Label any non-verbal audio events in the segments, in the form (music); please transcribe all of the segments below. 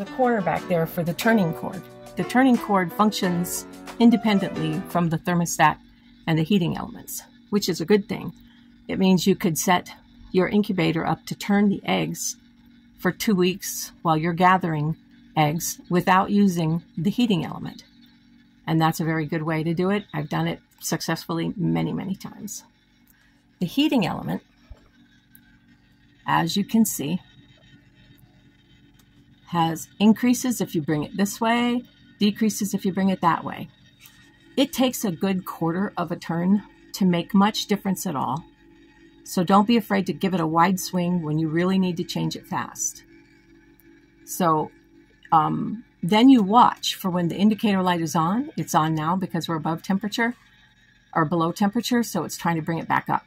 a corner back there for the turning cord. The turning cord functions independently from the thermostat and the heating elements, which is a good thing. It means you could set your incubator up to turn the eggs for two weeks while you're gathering eggs without using the heating element. And that's a very good way to do it. I've done it successfully many, many times. The heating element, as you can see, has increases if you bring it this way, decreases if you bring it that way. It takes a good quarter of a turn to make much difference at all. So don't be afraid to give it a wide swing when you really need to change it fast. So um, then you watch for when the indicator light is on. It's on now because we're above temperature or below temperature, so it's trying to bring it back up.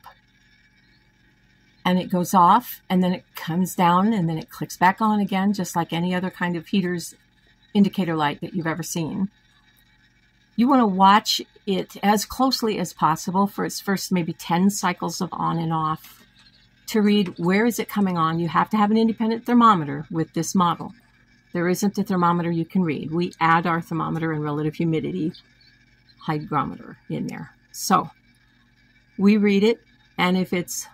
And it goes off and then it comes down and then it clicks back on again, just like any other kind of heater's indicator light that you've ever seen. You want to watch it as closely as possible for its first maybe 10 cycles of on and off to read where is it coming on. You have to have an independent thermometer with this model. There isn't a thermometer you can read. We add our thermometer and relative humidity hygrometer in there. So we read it, and if it's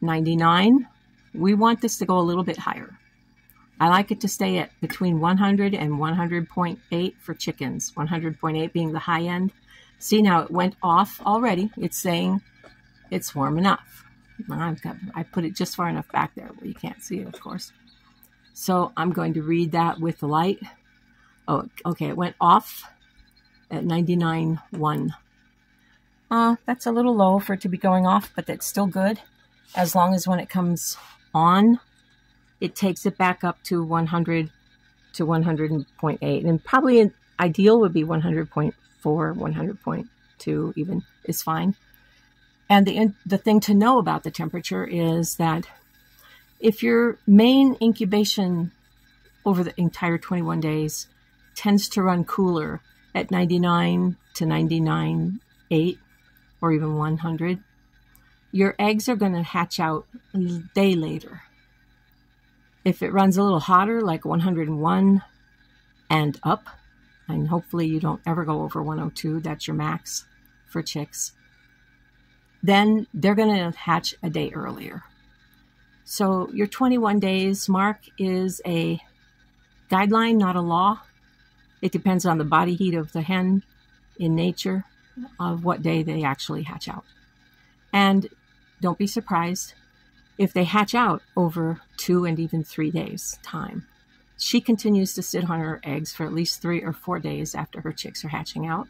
99, we want this to go a little bit higher. I like it to stay at between 100 and 100.8 for chickens, 100.8 being the high end. See now it went off already. It's saying it's warm enough. I've got, I put it just far enough back there where you can't see it, of course. So I'm going to read that with the light. Oh, okay, it went off at 99.1. Uh, that's a little low for it to be going off, but that's still good. As long as when it comes on, it takes it back up to 100 to 100.8. And probably an ideal would be 100.4, 100.2 even is fine. And the, the thing to know about the temperature is that if your main incubation over the entire 21 days tends to run cooler at 99 to 99.8 or even 100, your eggs are going to hatch out a day later. If it runs a little hotter, like 101 and up, and hopefully you don't ever go over 102, that's your max for chicks, then they're going to hatch a day earlier. So your 21 days mark is a guideline, not a law. It depends on the body heat of the hen in nature of what day they actually hatch out. And don't be surprised if they hatch out over two and even three days' time. She continues to sit on her eggs for at least three or four days after her chicks are hatching out.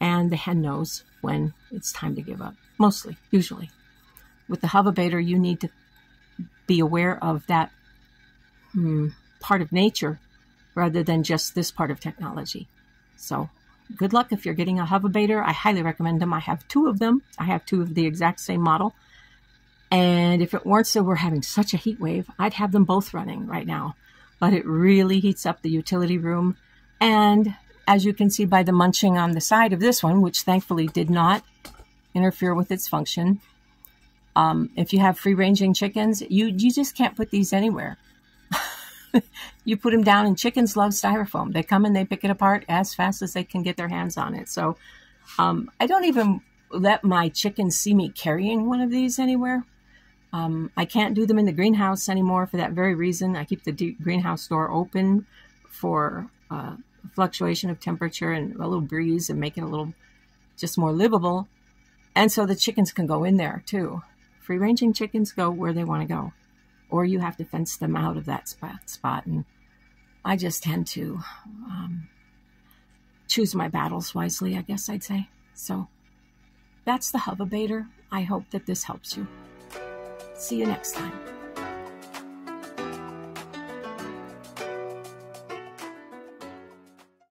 And the hen knows when it's time to give up, mostly, usually. With the Hovabator, you need to be aware of that hmm, part of nature rather than just this part of technology. So good luck if you're getting a Hovabator. I highly recommend them. I have two of them. I have two of the exact same model. And if it weren't so we're having such a heat wave, I'd have them both running right now. But it really heats up the utility room. And as you can see by the munching on the side of this one, which thankfully did not interfere with its function, um, if you have free ranging chickens, you, you just can't put these anywhere. (laughs) you put them down, and chickens love styrofoam. They come and they pick it apart as fast as they can get their hands on it. So um, I don't even let my chickens see me carrying one of these anywhere. Um, I can't do them in the greenhouse anymore for that very reason. I keep the greenhouse door open for uh, fluctuation of temperature and a little breeze and make it a little just more livable. And so the chickens can go in there too. Free ranging chickens go where they want to go or you have to fence them out of that spot. spot. And I just tend to um, choose my battles wisely, I guess I'd say. So that's the Hovabator. I hope that this helps you. See you next time.